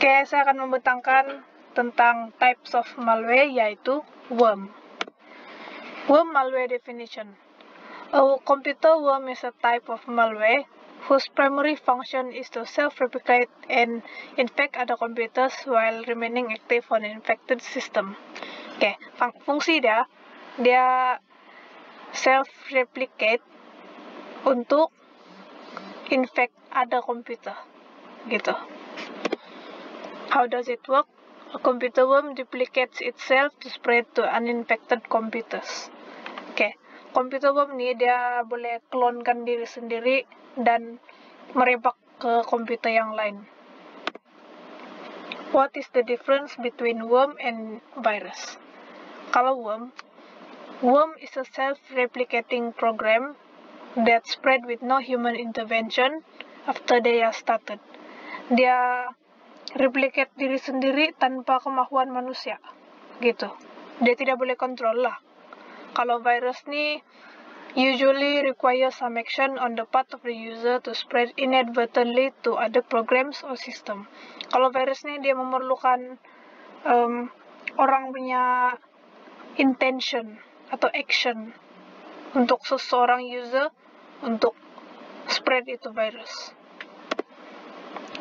Oke, saya akan membentangkan tentang types of malware yaitu worm. Worm malware definition. A computer worm is a type of malware whose primary function is to self-replicate and infect other computers while remaining active on infected system. Oke, fungsi dia dia self-replicate untuk infect other computer gitu. How does it work? A computer worm duplicates itself to spread to uninfected computers. Oke, okay. computer worm nih dia boleh klonkan diri sendiri dan merebak ke komputer yang lain. What is the difference between worm and virus? Kalau worm, worm is a self-replicating program that spread with no human intervention after they are started. Dia replicate diri sendiri tanpa kemampuan manusia gitu. Dia tidak boleh kontrol lah. Kalau virus nih usually require some action on the part of the user to spread inadvertently to other programs or system. Kalau virus nih dia memerlukan um, orang punya intention atau action untuk seseorang user untuk spread itu virus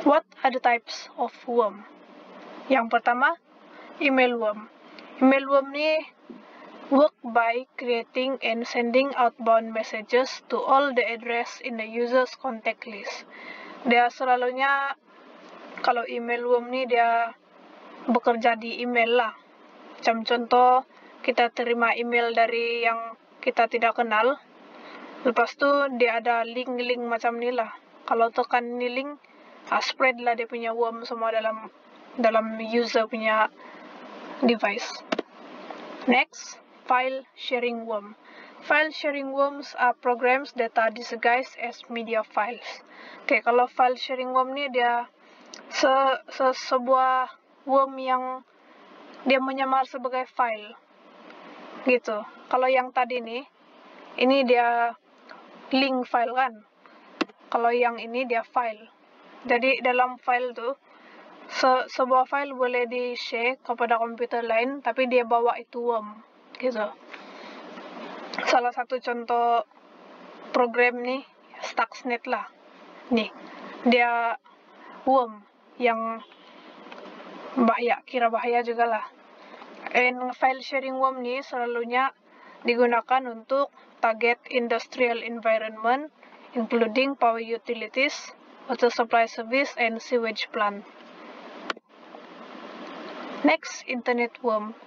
What are the types of worm? Yang pertama, email worm. Email worm ini work by creating and sending outbound messages to all the address in the user's contact list. Dia selalunya kalau email worm ini dia bekerja di email lah. Macam contoh kita terima email dari yang kita tidak kenal. Lepas tu dia ada link-link macam ni lah. Kalau tekan ni link, uh, spread lah dia punya worm semua dalam dalam user punya device. Next, file sharing worm. File sharing worms are programs that are disguised as media files. Oke, okay, kalau file sharing worm ni dia se, se sebuah worm yang dia menyamar sebagai file. Gitu. Kalau yang tadi nih, ini dia link file kan. Kalau yang ini dia file. Jadi dalam file tuh se sebuah file boleh di share kepada komputer lain tapi dia bawa itu worm gitu. Salah satu contoh program nih Stuxnet lah. Nih, dia worm yang bahaya, kira bahaya juga lah. And file sharing worm nih selalunya digunakan untuk target industrial environment including power utilities, water supply service, and sewage plant. Next, internet worm.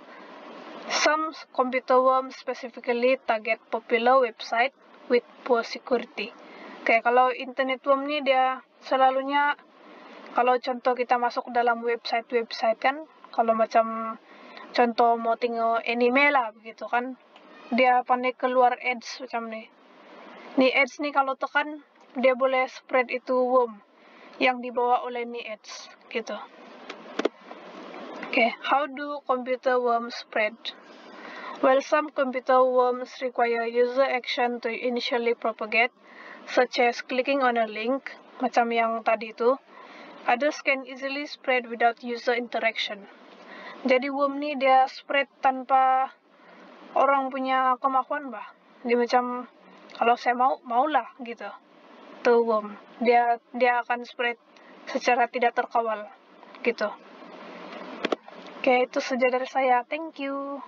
Some computer worms specifically target popular website with poor security. Kayak kalau internet worm ini dia selalunya kalau contoh kita masuk dalam website-website kan, kalau macam contoh mau tinggal anime lah begitu kan, dia pandai keluar ads macam nih. Nih ads nih kalau tekan dia boleh spread itu worm yang dibawa oleh ni ads gitu. Okay, how do computer worms spread? Well, some computer worms require user action to initially propagate, such as clicking on a link, macam yang tadi itu. Others can easily spread without user interaction. Jadi worm ni dia spread tanpa orang punya kemampuan bah. Dia macam kalau saya mau, maulah gitu worm dia dia akan spread secara tidak terkawal gitu. Oke itu saja dari saya. Thank you